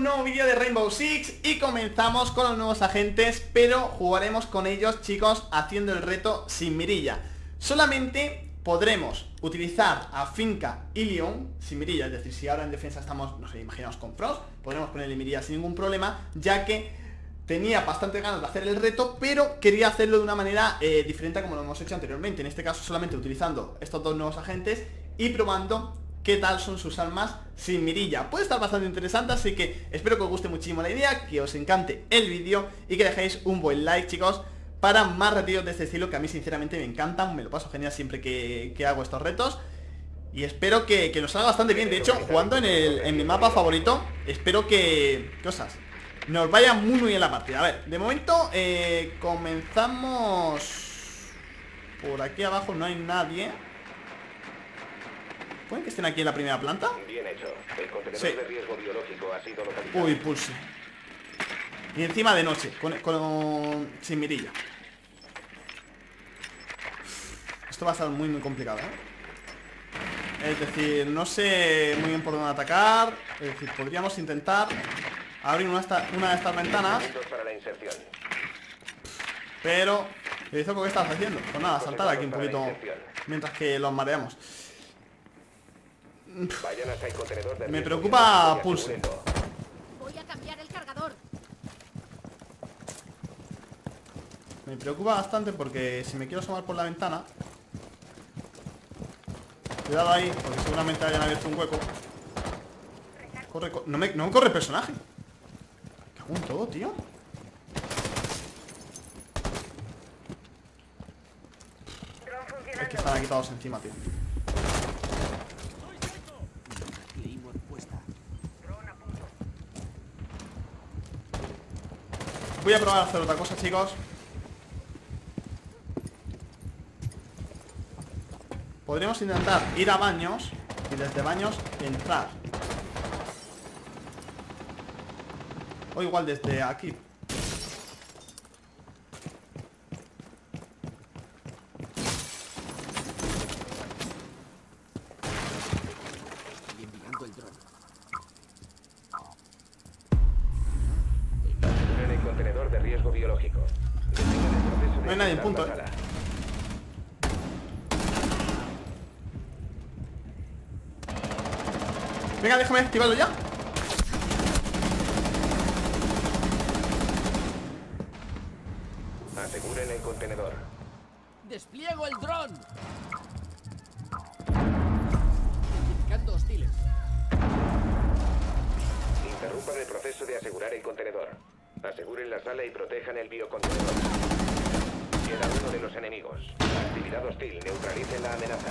un nuevo vídeo de Rainbow Six y comenzamos con los nuevos agentes, pero jugaremos con ellos, chicos, haciendo el reto sin mirilla. Solamente podremos utilizar a Finca y Leon sin mirilla, es decir, si ahora en defensa estamos, no sé, imaginaos con Frost, podremos ponerle mirilla sin ningún problema, ya que tenía bastante ganas de hacer el reto, pero quería hacerlo de una manera eh, diferente a como lo hemos hecho anteriormente, en este caso solamente utilizando estos dos nuevos agentes y probando qué tal son sus armas sin mirilla. Puede estar bastante interesante, así que espero que os guste muchísimo la idea, que os encante el vídeo y que dejéis un buen like, chicos, para más retiros de este estilo que a mí sinceramente me encantan, me lo paso genial siempre que, hago estos retos. Y espero que, nos salga bastante bien. De hecho, jugando en, el, en mi mapa favorito, espero que... Cosas. Nos vaya muy muy bien la partida. A ver, de momento eh, comenzamos... Por aquí abajo no hay nadie. ¿Pueden que estén aquí en la primera planta? Bien hecho. El contenedor de riesgo biológico ha sido localizado. Uy, pulse. Y encima de noche, con, sin mirilla. Esto va a ser muy muy complicado, ¿eh? Es decir, no sé muy bien por dónde atacar. Es decir, podríamos intentar abrir una, una de estas ventanas. Pero, ¿qué estás haciendo? Pues nada, saltar aquí un poquito mientras que los mareamos. Me preocupa Pulse. Voy a cambiar el cargador. Me preocupa bastante porque si me quiero asomar por la ventana Cuidado ahí, porque seguramente hayan abierto un hueco Corre, No, me, no corre personaje ¿Qué hago en todo, tío? Es que están aquí todos encima, tío Voy a probar a hacer otra cosa, chicos. Podríamos intentar ir a baños Y desde baños entrar. O igual desde aquí No hay nadie en punto, ¿eh? Venga, déjame activarlo ya. Aseguren el contenedor. Despliego el dron. Identificando hostiles. Interrumpan el proceso de asegurar el contenedor. Aseguren la sala y protejan el biocontenedor Queda uno de los enemigos. Actividad hostil. Neutralicen la amenaza.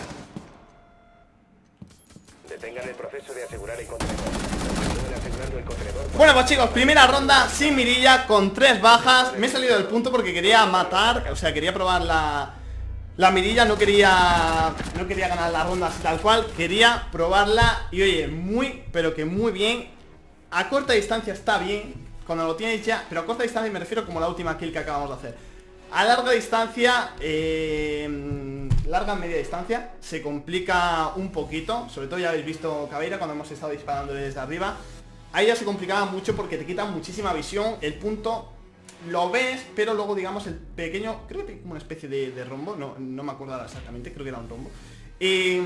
Detengan el proceso de asegurar el contenedor. Bueno pues chicos, primera ronda sin mirilla con tres bajas Me he salido del punto porque quería matar O sea, quería probar la, la mirilla No quería no quería ganar la ronda así tal cual Quería probarla y oye, muy, pero que muy bien A corta distancia está bien Cuando lo tienes ya, pero a corta distancia me refiero como la última kill que acabamos de hacer a larga distancia, eh, larga media distancia, se complica un poquito. Sobre todo ya habéis visto Cabeira cuando hemos estado disparando desde arriba. Ahí ya se complicaba mucho porque te quita muchísima visión. El punto lo ves, pero luego digamos el pequeño, creo que como una especie de, rombo, no, no me acuerdo exactamente, creo que era un rombo. Y...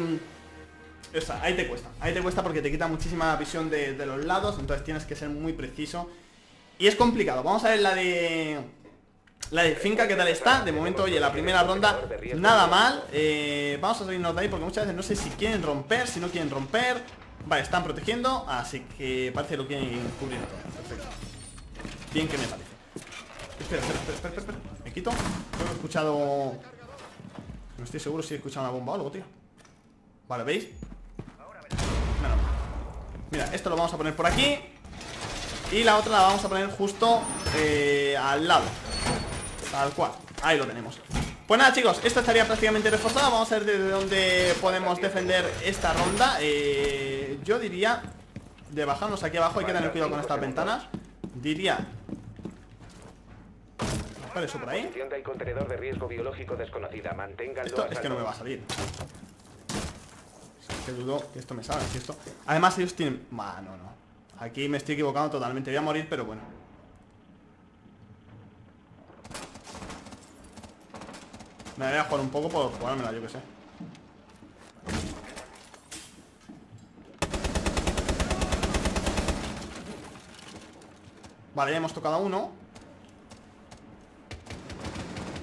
O sea, ahí te cuesta, ahí te cuesta porque te quita muchísima visión de los lados, entonces tienes que ser muy preciso. Y es complicado, vamos a ver la de la de finca, ¿qué tal está? De momento, oye, la primera ronda Nada mal. Eh, Vamos a salirnos de ahí porque muchas veces no sé si quieren romper Si no quieren romper. Vale, están protegiendo Así que parece que lo quieren cubrir todo. Perfecto. Bien que me parece. Espera, espera, espera, espera, espera. Me quito Creo he escuchado No estoy seguro si he escuchado una bomba o algo, tío. Vale, ¿veis? Mira, esto lo vamos a poner por aquí Y la otra la vamos a poner justo eh, al lado Tal cual, ahí lo tenemos. Pues nada chicos, esto estaría prácticamente reforzado. Vamos a ver desde dónde podemos defender esta ronda. Eh, Yo diría De bajarnos aquí abajo, hay que tener cuidado con estas ventanas. Diría ¿Cuál eso por ahí? Esto es que no me va a salir. Que dudo que esto me salga Además ellos tienen... Ah, no, no. Aquí me estoy equivocando totalmente. Voy a morir, pero bueno. Me voy a jugar un poco por jugármela, yo que sé. Vale, ya hemos tocado a uno.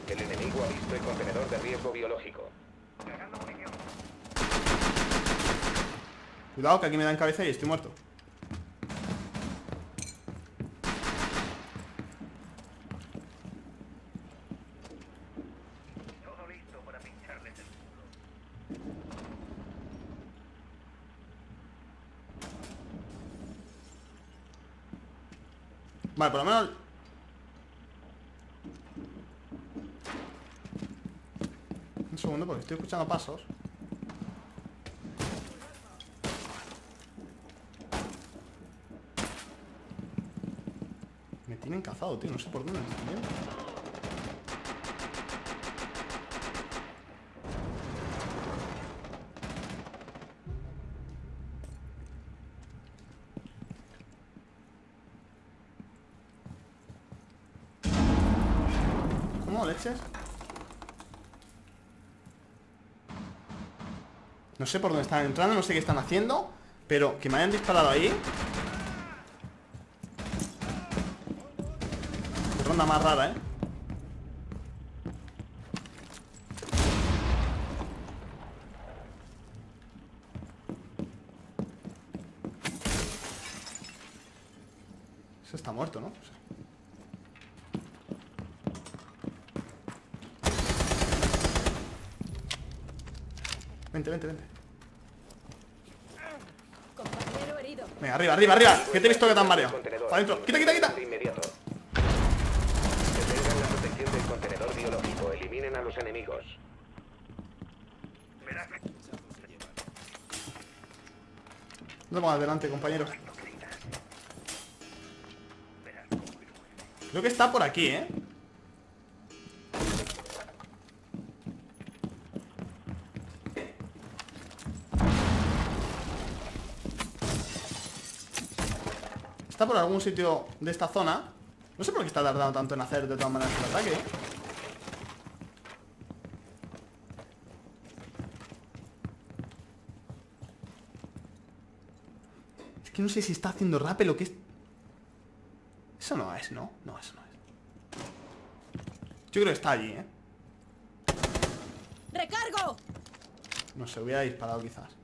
El enemigo ha visto el contenedor de riesgo biológico. Cuidado que aquí me dan cabeza y estoy muerto. Vale, por lo menos... Un segundo porque estoy escuchando pasos. Me tienen cazado, tío. No sé por dónde sé por dónde están entrando, no sé qué están haciendo Pero que me hayan disparado ahí Qué ronda más rara, ¿eh? Ese está muerto, ¿no? Vente, vente, vente Compañero herido. Venga, arriba, arriba, arriba Que te he visto que mareado Contenedor. Para adentro Quita, quita, quita inmediato. Detengan la protección del contenedor biológico. Eliminen a los enemigos. No más adelante, compañero Creo que está por aquí, ¿eh? Está por algún sitio de esta zona No sé por qué está tardando tanto en hacer de todas maneras el ataque ¿eh? Es que no sé si está haciendo rappel o qué es... Eso no es, ¿no? No, eso no es. Yo creo que está allí, ¿eh? ¡Recargo! No sé, hubiera disparado quizás.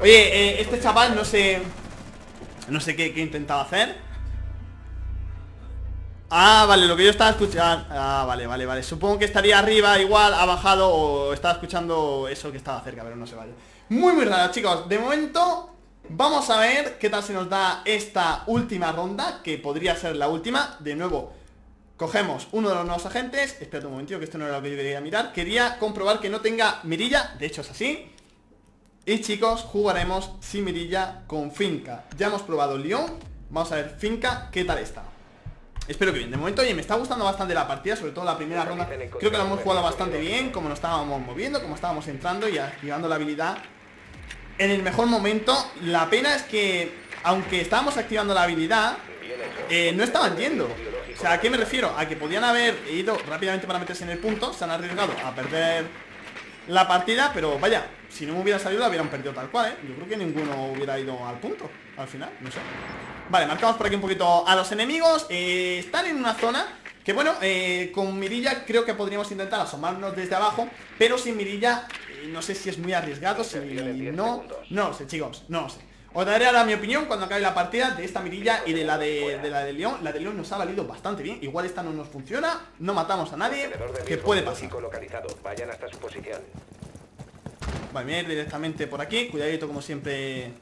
Oye, eh, este chaval no sé... No sé qué, intentaba hacer. Ah, vale, lo que yo estaba escuchando... Ah, vale, vale, vale. Supongo que estaría arriba, igual, ha bajado o estaba escuchando eso que estaba cerca, pero no se vaya. Muy, muy raro, chicos. De momento, vamos a ver qué tal se nos da esta última ronda, que podría ser la última. De nuevo, cogemos uno de los nuevos agentes. Espérate un momentito, que esto no era lo que yo mirar. Quería comprobar que no tenga mirilla. De hecho, es así. Y chicos, jugaremos sin mirilla con Finca. Ya hemos probado León Vamos a ver Finca, ¿qué tal está? Espero que bien, de momento, oye, me está gustando bastante la partida Sobre todo la primera ronda. Creo que la hemos jugado bastante bien Como nos estábamos moviendo, como estábamos entrando Y activando la habilidad En el mejor momento. La pena es que, aunque estábamos activando la habilidad eh, no estaban yendo. O sea, ¿a qué me refiero? A que podían haber ido rápidamente para meterse en el punto Se han arriesgado a perder la partida Pero vaya, si no me hubiera salido la hubieran perdido tal cual, ¿eh? Yo creo que ninguno hubiera ido al punto Al final, no sé Vale, marcamos por aquí un poquito a los enemigos eh, Están en una zona que bueno, eh, con mirilla creo que podríamos intentar asomarnos desde abajo Pero sin mirilla eh, no sé si es muy arriesgado Si no, 10 segundos. no lo sé chicos, no lo sé Os daré ahora mi opinión cuando acabe la partida de esta mirilla y de la de, de la de León La de León nos ha valido bastante bien Igual esta no nos funciona, no matamos a nadie Contenedor de ¿Qué riesgo puede pasar? localizado. Vayan hasta su posición. Vale, voy a ir directamente por aquí Cuidadito como siempre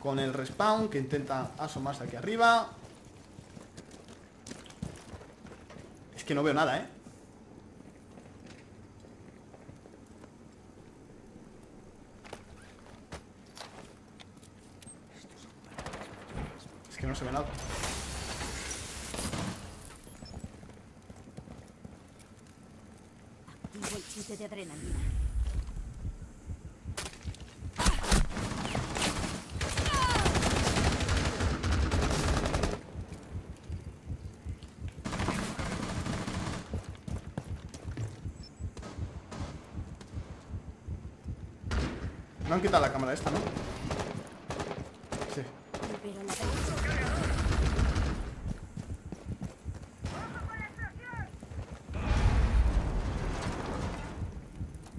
con el respawn Que intenta asomarse aquí arriba Es que no veo nada, ¿eh? Es que no se ve nada Nuevo chute de adrenalina. No han quitado la cámara esta, ¿no? Sí. Pero la derecha.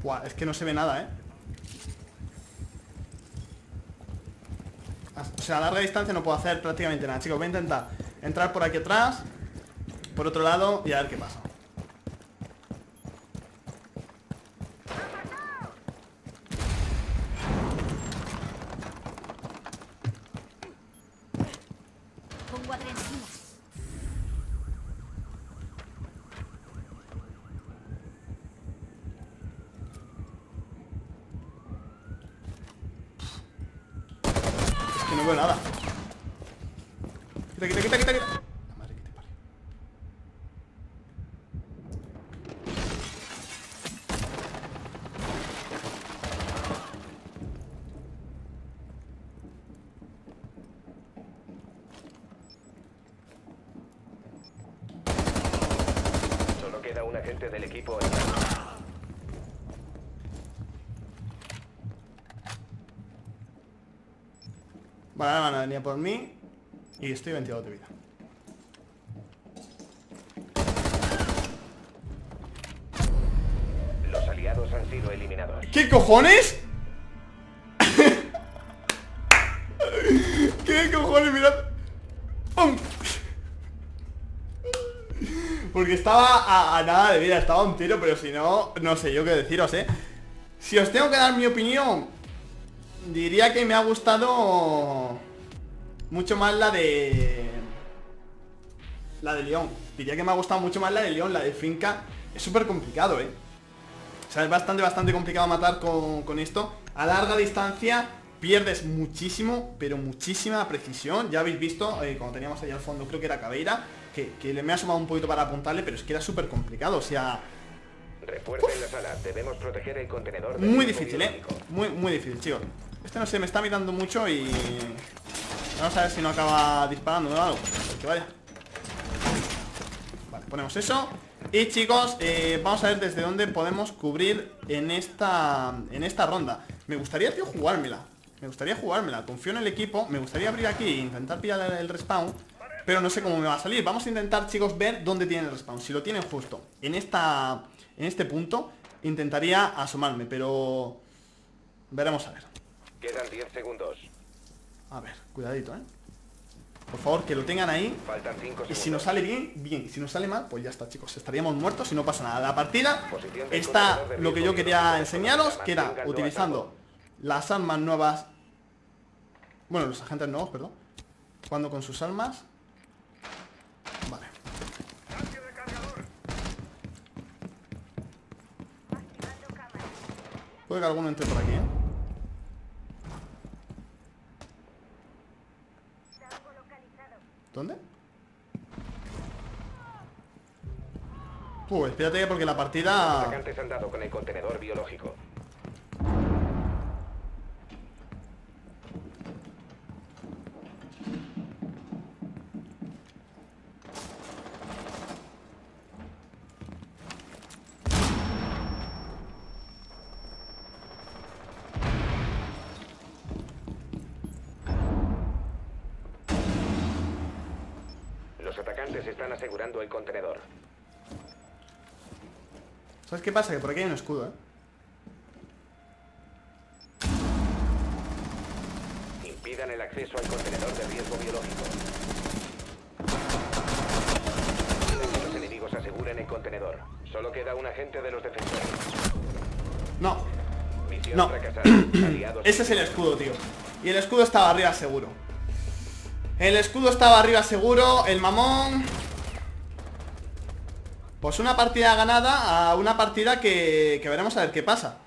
Buah, es que no se ve nada, ¿eh? O sea, a larga distancia no puedo hacer prácticamente nada Chicos, voy a intentar entrar por aquí atrás Por otro lado y a ver qué pasa Pongo adrenalina. Es que no veo nada Quita, quita, quita, quita, quita La madre que te parió. Solo del equipo en Vale, van a venir por mí Y estoy 22 de vida Los aliados han sido eliminados. ¿Qué cojones? Porque estaba a, nada de vida, estaba un tiro, pero si no, no sé yo qué deciros, ¿eh? Si os tengo que dar mi opinión, diría que me ha gustado mucho más la de... La de León. Diría que me ha gustado mucho más la de León, la de Finca. Es súper complicado, ¿eh? O sea, es bastante, bastante complicado matar con, con esto. A larga distancia pierdes muchísimo, pero muchísima precisión. Ya habéis visto, eh, cuando teníamos ahí al fondo, creo que era Caveira, que, que le me ha asomado un poquito para apuntarle, pero es que era súper complicado. O sea, Refuercen la sala. Debemos proteger el contenedor. muy mismo difícil, ¿eh? Muy, muy difícil, chicos. Este no sé, me está mirando mucho y... Vamos a ver si no acaba disparando o algo. Que vaya. Vale, ponemos eso. Y chicos, eh, vamos a ver desde dónde podemos cubrir en esta, en esta ronda. Me gustaría, tío, jugármela. Me gustaría jugármela. Confío en el equipo. Me gustaría abrir aquí e intentar pillar el, respawn. Pero no sé cómo me va a salir. Vamos a intentar, chicos, ver dónde tiene el respawn. Si lo tienen justo en esta, en este punto, intentaría asomarme. Pero veremos a ver. Quedan 10 segundos. A ver, cuidadito, ¿eh? Por favor, que lo tengan ahí Faltan 5 segundos. y si nos sale bien, bien. Y si nos sale mal, pues ya está, chicos. Estaríamos muertos y no pasa nada. La partida está lo que yo quería enseñaros, que era utilizando las armas nuevas. Bueno, los agentes nuevos, perdón. Jugando con sus armas. Vale. Puede que alguno entre por aquí, ¿eh? ¿Dónde? Uh, espérate porque la Los partida... atacantes han dado con el contenedor biológico. Los atacantes están asegurando el contenedor. ¿Sabes qué pasa? Que por aquí hay un escudo, ¿eh? Impidan el acceso al contenedor de riesgo biológico. Que los enemigos aseguren el contenedor. Solo queda un agente de los defensores. No, Misión No. Aliados ese es el escudo, tío Y el escudo estaba arriba seguro El escudo estaba arriba seguro El mamón. Pues una partida ganada A una partida que, veremos a ver qué pasa.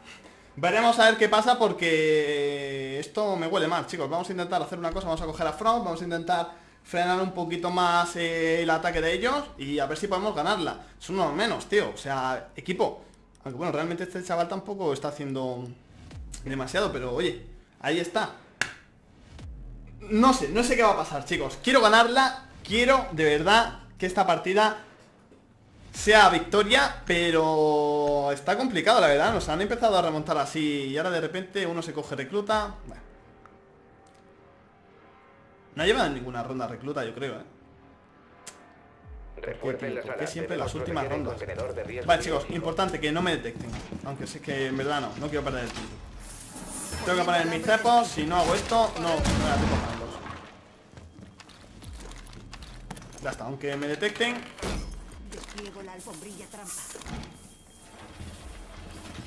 Veremos a ver qué pasa porque Esto me huele mal, chicos. Vamos a intentar hacer una cosa, vamos a coger a Front Vamos a intentar frenar un poquito más eh, El ataque de ellos Y a ver si podemos ganarla. Son unos menos, tío, o sea, equipo. Aunque bueno, realmente este chaval tampoco está haciendo demasiado, pero oye, ahí está. No sé, no sé qué va a pasar, chicos. Quiero ganarla, quiero de verdad que esta partida sea victoria, pero está complicado, la verdad. Nos han empezado a remontar así y ahora de repente uno se coge recluta. Bueno. No ha llevado ninguna ronda recluta, yo creo, ¿eh? Refuercen las ¿Por qué alas. siempre las últimas rondas? Vale, chicos, importante que no me detecten. Aunque sé que en verdad no, no quiero perder el tiempo. Tengo que poner mis cepos, si no hago esto, no me da tiempo a ponerlos. Ya está, aunque me detecten. Despliego la alfombrilla trampa.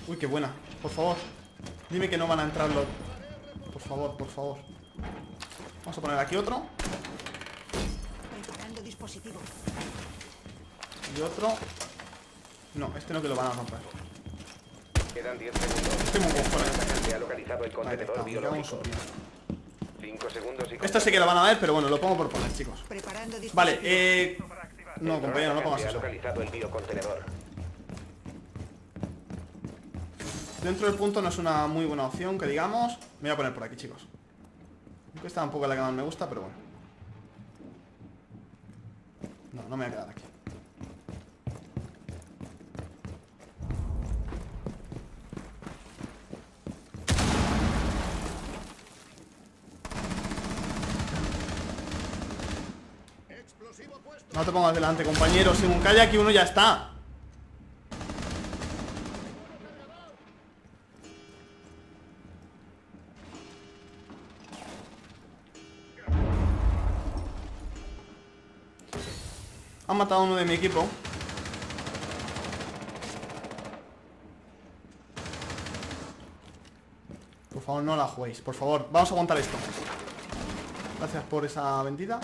Uy, qué buena, por favor. Dime que no van a entrar los. Por favor, por favor. Vamos a poner aquí otro. Preparando dispositivo. Y otro. No, este no que lo van a romper. Quedan 10 segundos. Estoy muy El cojones. atacante ha localizado el contenedor su biológico. vida. 5 segundos y Esta sí que la van a ver, pero bueno, lo pongo por poner, chicos. Vale, eh... No, compañero, no pongas eso. localizado el biocontenedor. Dentro del punto no es una muy buena opción, que digamos. Me voy a poner por aquí, chicos. Esta tampoco es la que más me gusta, pero bueno. No, no me voy a quedar aquí. No te pongas delante, compañero. Si un calle aquí uno ya está. Han matado a uno de mi equipo. Por favor, no la juguéis. Por favor, vamos a aguantar esto. Gracias por esa vendida.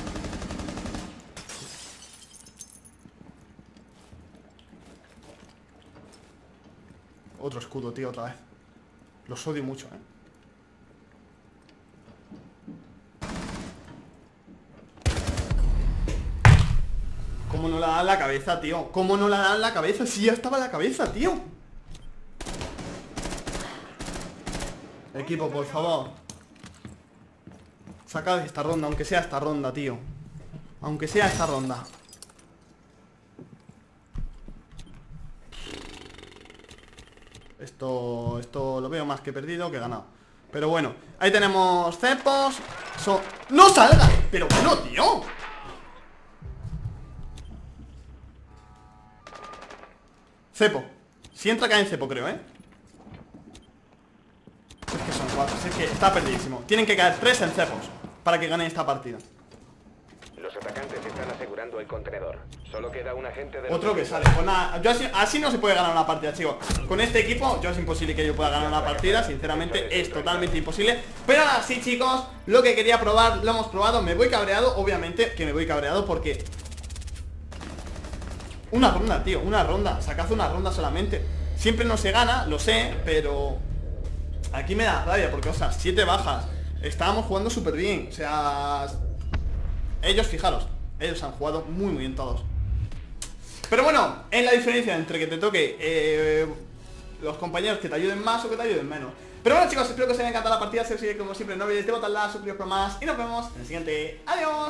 Otro escudo, tío, otra vez. Los odio mucho, eh. ¿Cómo no la dan la cabeza, tío? ¿Cómo no la dan la cabeza? Si ya estaba la cabeza, tío. Equipo, por favor. Sacad esta ronda, aunque sea esta ronda, tío. Aunque sea esta ronda. Esto, esto lo veo más que perdido que ganado. Pero bueno, ahí tenemos cepos. ¡No salga! Pero bueno, tío. Cepo. Si entra cae en cepo, creo, ¿eh? Es que son cuatro, es que está perdidísimo. Tienen que caer tres en cepos para que ganen esta partida. Los atacantes están el contenedor. Solo queda un agente de Otro que sale. Pues nada, yo así, así no se puede ganar una partida, chicos. Con este equipo, yo es imposible que yo pueda ganar una partida. Sinceramente, es totalmente imposible. Pero ahora sí, chicos, lo que quería probar, lo hemos probado. Me voy cabreado, obviamente que me voy cabreado porque... Una ronda, tío, una ronda. Sacad una ronda solamente. Siempre no se gana, lo sé, pero... Aquí me da rabia porque, o sea, siete bajas. Estábamos jugando súper bien. O sea... Ellos, fijaros, ellos han jugado muy, muy bien todos. Pero bueno, es la diferencia entre que te toque eh, los compañeros que te ayuden más o que te ayuden menos. Pero bueno chicos, espero que os haya encantado la partida. Si os sigue como siempre, no olvidéis de botarla, suscribiros por más y nos vemos en el siguiente. ¡Adiós!